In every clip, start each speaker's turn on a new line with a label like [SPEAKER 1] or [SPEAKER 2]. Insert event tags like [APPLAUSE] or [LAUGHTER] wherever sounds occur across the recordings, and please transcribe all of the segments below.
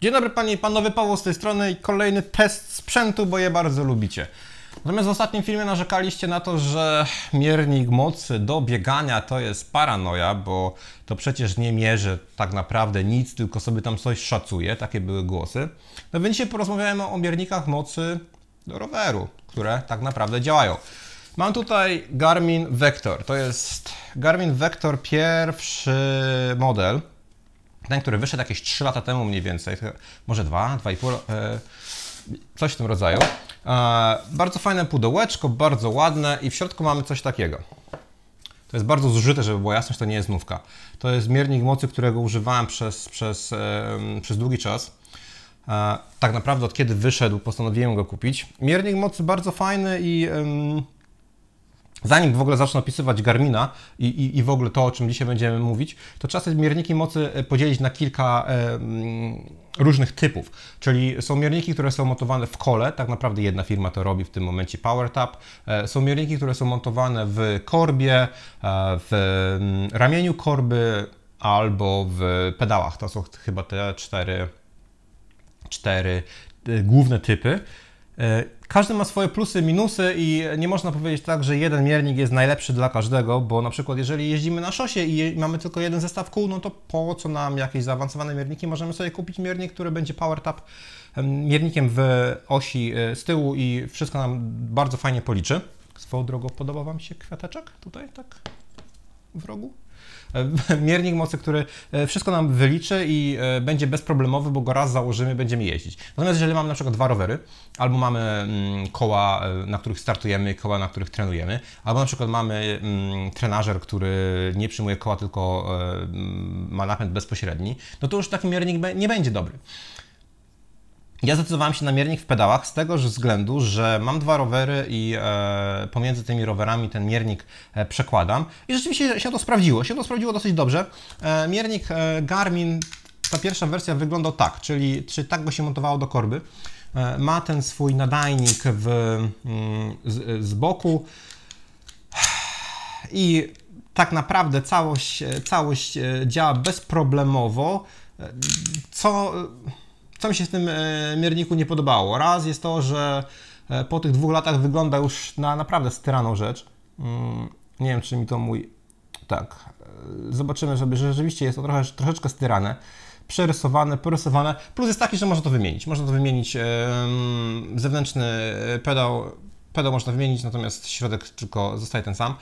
[SPEAKER 1] Dzień dobry panie i panowie, Paweł z tej strony i kolejny test sprzętu, bo je bardzo lubicie. Natomiast w ostatnim filmie narzekaliście na to, że miernik mocy do biegania to jest paranoja, bo to przecież nie mierzy tak naprawdę nic, tylko sobie tam coś szacuje, takie były głosy. No więc dzisiaj porozmawiamy o miernikach mocy do roweru, które tak naprawdę działają. Mam tutaj Garmin Vector, to jest Garmin Vector pierwszy model, ten, który wyszedł jakieś 3 lata temu mniej więcej, może 2, 2,5, e, coś w tym rodzaju. E, bardzo fajne pudełeczko, bardzo ładne i w środku mamy coś takiego. To jest bardzo zużyte, żeby była jasność, to nie jest nówka. To jest miernik mocy, którego używałem przez, przez, przez długi czas. E, tak naprawdę od kiedy wyszedł, postanowiłem go kupić. Miernik mocy bardzo fajny i Zanim w ogóle zacznę opisywać Garmina i, i, i, w ogóle to, o czym dzisiaj będziemy mówić, to trzeba sobie mierniki mocy e, podzielić na kilka e, mm, różnych typów. Czyli są mierniki, które są montowane w kole, tak naprawdę jedna firma to robi w tym momencie PowerTap. E, są mierniki, które są montowane w korbie, e, w mm, ramieniu korby albo w pedałach. To są chyba te cztery, cztery e, główne typy. E, każdy ma swoje plusy, minusy i nie można powiedzieć tak, że jeden miernik jest najlepszy dla każdego, bo na przykład jeżeli jeździmy na szosie i mamy tylko jeden zestaw kół, no to po co nam jakieś zaawansowane mierniki? Możemy sobie kupić miernik, który będzie PowerTap miernikiem w osi e, z tyłu i wszystko nam bardzo fajnie policzy. Swoją drogą podoba Wam się kwiateczek tutaj, tak w rogu? E, [LAUGHS] miernik mocy, który e, wszystko nam wyliczy i e, będzie bezproblemowy, bo go raz założymy, będziemy jeździć. Natomiast jeżeli mamy na przykład dwa rowery, albo mamy mm, koła, na których startujemy, koła, na których trenujemy, albo na przykład mamy mm, trenażer, który nie przyjmuje koła, tylko mm, ma napęd bezpośredni, no to już taki miernik nie będzie dobry. Ja zdecydowałem się na miernik w pedałach z tego względu, że mam dwa rowery i e, pomiędzy tymi rowerami ten miernik e, przekładam. I rzeczywiście się to sprawdziło. Się to sprawdziło dosyć dobrze. E, miernik e, Garmin, ta pierwsza wersja wyglądał tak, czyli, czy tak go się montowało do korby. E, ma ten swój nadajnik w, mm, z, z boku i tak naprawdę całość, całość e, działa bezproblemowo. Co co mi się w tym e, mierniku nie podobało? Raz jest to, że e, po tych dwóch latach wygląda już na naprawdę styraną rzecz. Mm, nie wiem, czy mi to mój... Tak. E, zobaczymy sobie, że rzeczywiście jest to trochę, troszeczkę styrane. Przerysowane, porysowane. Plus jest taki, że można to wymienić. Można to wymienić zewnętrzny pedał, pedał można wymienić, natomiast środek tylko zostaje ten sam.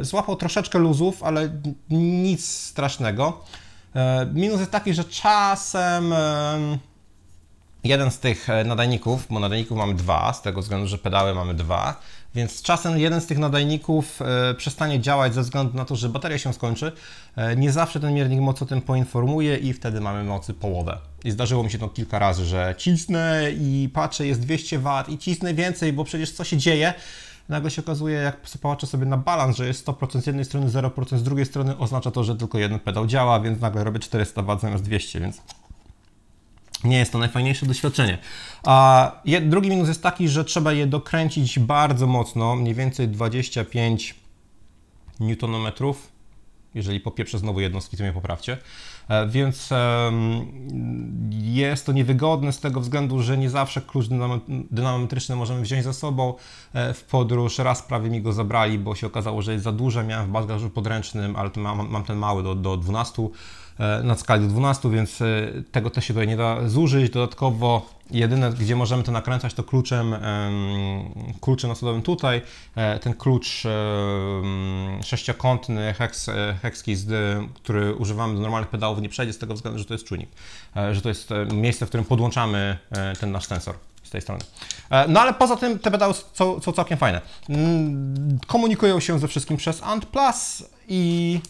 [SPEAKER 1] Złapał troszeczkę luzów, ale nic strasznego. Minus jest taki, że czasem jeden z tych e, nadajników, bo nadajników mamy dwa, z tego względu, że pedały mamy dwa, więc czasem jeden z tych nadajników e, przestanie działać ze względu na to, że bateria się skończy. E, nie zawsze ten miernik mocy o tym poinformuje i wtedy mamy mocy połowę. I zdarzyło mi się to kilka razy, że cisnę i patrzę, jest 200 W i cisnę więcej, bo przecież co się dzieje? Nagle się okazuje, jak popatrzę sobie na balans, że jest 100% z jednej strony, 0% z drugiej strony, oznacza to, że tylko jeden pedał działa, więc nagle robię 400 W zamiast 200, więc nie jest to najfajniejsze doświadczenie. A drugi minus jest taki, że trzeba je dokręcić bardzo mocno, mniej więcej 25 Nm. Jeżeli popieprzę znowu jednostki, to mnie poprawcie. E, więc jest to niewygodne z tego względu, że nie zawsze klucz dynamometryczny możemy wziąć ze sobą e, w podróż. Raz prawie mi go zabrali, bo się okazało, że jest za duże. Miałem w bagażu podręcznym, ale mam, mam ten mały do, do 12 E, na skali do 12, więc tego też się tutaj nie da zużyć. Dodatkowo jedyne, gdzie możemy to nakręcać, to kluczem, kluczem nasadowym tutaj. E, ten klucz sześciokątny hex, hexkeys, który używamy do normalnych pedałów, nie przejdzie z tego względu, że to jest czujnik, że to jest miejsce, w którym podłączamy ten nasz sensor z tej strony. No ale poza tym te pedały są, są całkiem fajne. Mm, komunikują się ze wszystkim przez ANT Plus i,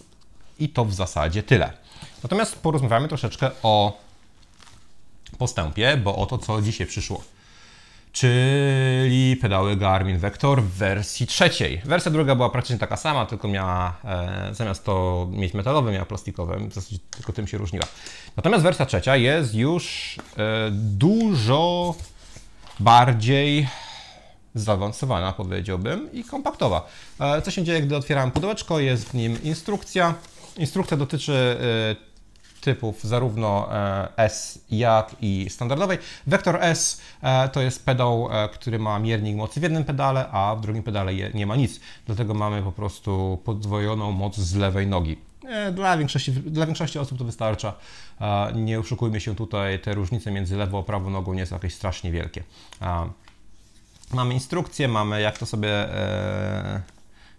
[SPEAKER 1] i to w zasadzie tyle. Natomiast porozmawiamy troszeczkę o postępie, bo o to, co dzisiaj przyszło. Czyli pedały Garmin Vector w wersji trzeciej. Wersja druga była praktycznie taka sama, tylko miała e, zamiast to mieć metalowe, miała plastikowe, w zasadzie tylko tym się różniła. Natomiast wersja trzecia jest już e, dużo bardziej zaawansowana, powiedziałbym, i kompaktowa. E, co się dzieje, gdy otwieramy pudełeczko? Jest w nim instrukcja. Instrukcja dotyczy e, typów zarówno e, S jak i standardowej. Vector S e, to jest pedał, e, który ma miernik mocy w jednym pedale, a w drugim pedale nie ma nic. Dlatego mamy po prostu podwojoną moc z lewej nogi. Dla większości, dla większości osób to wystarcza. Nie oszukujmy się tutaj, te różnice między lewą a prawą nogą nie są jakieś strasznie wielkie. Mamy instrukcję, mamy jak to sobie,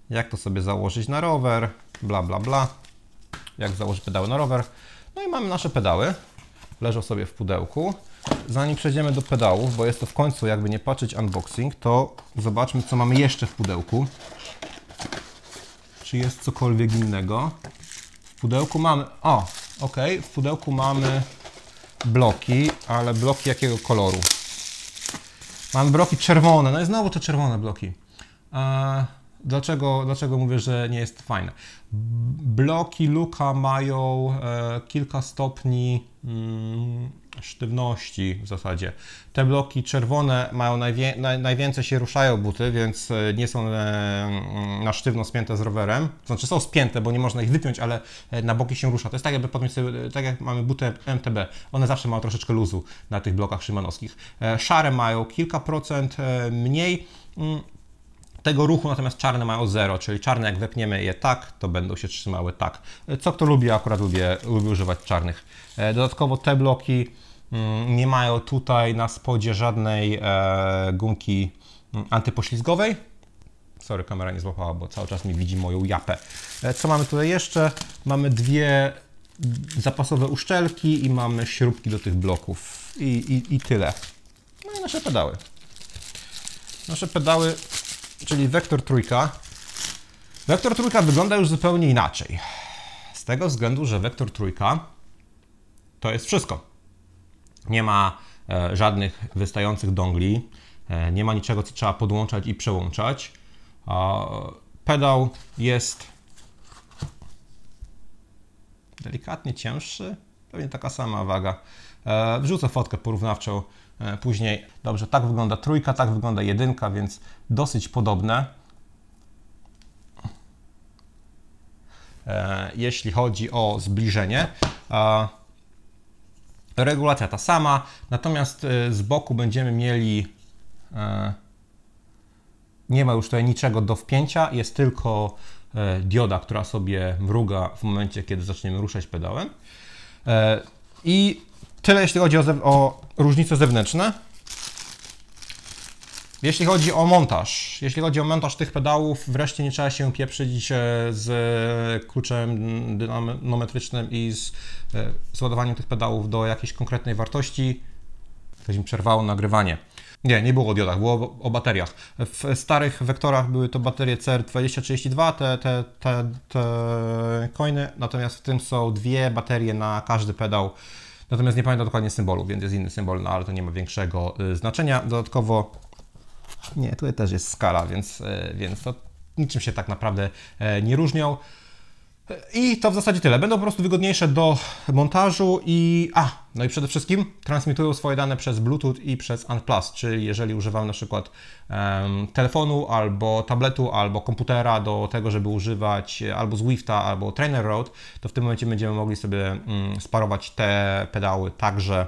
[SPEAKER 1] jak to sobie założyć na rower, bla bla bla, jak założyć pedały na rower. No i mamy nasze pedały, leżą sobie w pudełku. Zanim przejdziemy do pedałów, bo jest to w końcu jakby nie patrzeć unboxing, to zobaczmy co mamy jeszcze w pudełku. Czy jest cokolwiek innego? W pudełku mamy, o, ok, w pudełku mamy bloki, ale bloki jakiego koloru? Mamy bloki czerwone, no i znowu te czerwone bloki. Eee, Dlaczego, dlaczego mówię, że nie jest fajne? Bloki Luka mają e, kilka stopni mm, sztywności w zasadzie. Te bloki czerwone mają najwie, naj, najwięcej się ruszają buty, więc e, nie są e, mm, na sztywno spięte z rowerem. Znaczy są spięte, bo nie można ich wypiąć, ale e, na boki się rusza. To jest tak jakby podmiot, tak jak mamy butę MTB. One zawsze mają troszeczkę luzu na tych blokach szymanowskich. E, szare mają kilka procent e, mniej. Mm, tego ruchu natomiast czarne mają 0, czyli czarne jak wepniemy je tak, to będą się trzymały tak. Co kto lubi, akurat lubię, lubię używać czarnych. E, dodatkowo te bloki mm, nie mają tutaj na spodzie żadnej e, gumki mm, antypoślizgowej. Sorry, kamera nie złapała, bo cały czas mi widzi moją japę. E, co mamy tutaj jeszcze? Mamy dwie zapasowe uszczelki i mamy śrubki do tych bloków. I, i, i tyle. No i nasze pedały. Nasze pedały czyli wektor trójka. Wektor trójka wygląda już zupełnie inaczej. Z tego względu, że wektor trójka to jest wszystko. Nie ma e, żadnych wystających dongli, e, nie ma niczego, co trzeba podłączać i przełączać. E, pedał jest delikatnie cięższy, pewnie taka sama waga. E, wrzucę fotkę porównawczą później, dobrze, tak wygląda trójka, tak wygląda jedynka, więc dosyć podobne. E, jeśli chodzi o zbliżenie, regulacja ta sama, natomiast e, z boku będziemy mieli nie ma już tutaj niczego do wpięcia, jest tylko dioda, która sobie mruga w momencie, kiedy zaczniemy ruszać pedałem. I Tyle jeśli chodzi o, o różnice zewnętrzne. Jeśli chodzi o montaż, jeśli chodzi o montaż tych pedałów, wreszcie nie trzeba się pieprzyć z kluczem dynamometrycznym i z, e, z ładowaniem tych pedałów do jakiejś konkretnej wartości. Ktoś mi przerwało nagrywanie. Nie, nie było o diodach, było o bateriach. W starych wektorach były to baterie CR2032, te, te, te, te coiny, natomiast w tym są dwie baterie na każdy pedał Natomiast nie pamiętam dokładnie symbolu, więc jest inny symbol, no ale to nie ma większego y, znaczenia. Dodatkowo, nie, tutaj też jest skala, więc, y, więc to niczym się tak naprawdę e, nie różnią. I to w zasadzie tyle. Będą po prostu wygodniejsze do montażu i a, no i przede wszystkim transmitują swoje dane przez Bluetooth i przez Unplus, czyli jeżeli używam na przykład um, telefonu albo tabletu, albo komputera do tego, żeby używać albo Zwifta, albo Trainer Road, to w tym momencie będziemy mogli sobie um, sparować te pedały także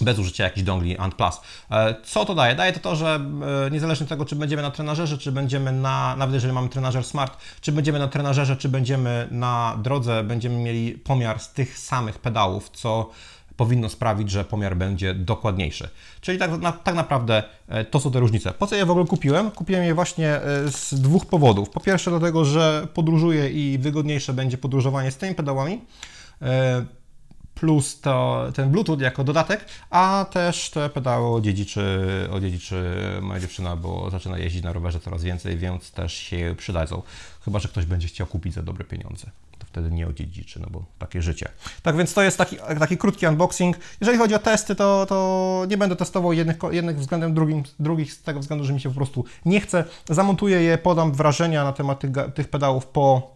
[SPEAKER 1] bez użycia jakichś dongli Ant Plus. E, co to daje? Daje to to, że e, niezależnie od tego, czy będziemy na trenażerze, czy będziemy na, nawet jeżeli mamy trenażer smart, czy będziemy na trenażerze, czy będziemy na drodze, będziemy mieli pomiar z tych samych pedałów, co powinno sprawić, że pomiar będzie dokładniejszy. Czyli tak, na, tak naprawdę e, to są te różnice. Po co je w ogóle kupiłem? Kupiłem je właśnie z dwóch powodów. Po pierwsze dlatego, że podróżuję i wygodniejsze będzie podróżowanie z tymi pedałami plus to, ten Bluetooth jako dodatek, a też te pedały odziedziczy, odziedziczy moja dziewczyna, bo zaczyna jeździć na rowerze coraz więcej, więc też się przydadzą. Chyba, że ktoś będzie chciał kupić za dobre pieniądze. To wtedy nie odziedziczy, no bo takie życie. Tak więc to jest taki, taki krótki unboxing. Jeżeli chodzi o testy, to, to nie będę testował jednych, jednych względem drugim, drugich z tego względu, że mi się po prostu nie chce. Zamontuję je, podam wrażenia na temat tych, tych pedałów po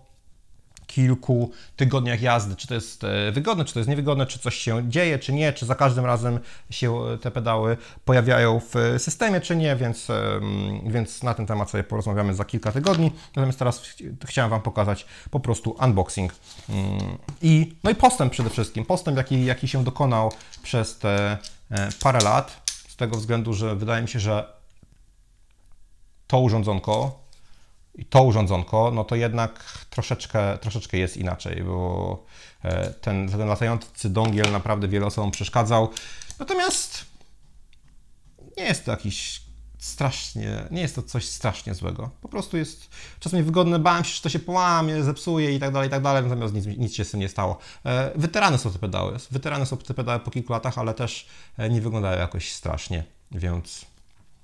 [SPEAKER 1] kilku tygodniach jazdy, czy to jest e, wygodne, czy to jest niewygodne, czy coś się dzieje, czy nie, czy za każdym razem się e, te pedały pojawiają w systemie, czy nie, więc, więc na ten temat sobie porozmawiamy za kilka tygodni. Natomiast teraz chciałem Wam pokazać po prostu unboxing. Mm, i, no i postęp przede wszystkim, postęp jaki, jaki się dokonał przez te e, parę lat, z tego względu, że wydaje mi się, że to urządzonko to urządzonko, no to jednak troszeczkę, troszeczkę jest inaczej, bo e, ten, ten latający dongiel naprawdę wiele osobom przeszkadzał. Natomiast nie jest to jakiś strasznie, nie jest to coś strasznie złego. Po prostu jest czasami wygodne, bałem się, że to się połamie, zepsuje i tak dalej, i tak dalej, natomiast nic, nic się z tym nie stało. E, weterany są te pedały, weterany są te pedały po kilku latach, ale też e, nie wyglądają jakoś strasznie, więc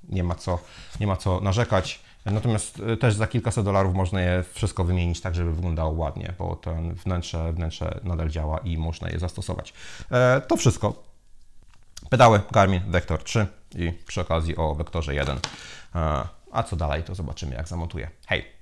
[SPEAKER 1] nie ma co, nie ma co narzekać. Natomiast e, też za kilkaset dolarów można je wszystko wymienić tak, żeby wyglądało ładnie, bo ten wnętrze, wnętrze nadal działa i można je zastosować. E, to wszystko. Pedały Garmin Vector 3 i przy okazji o Vektorze 1. E, a co dalej, to zobaczymy jak zamontuję. Hej!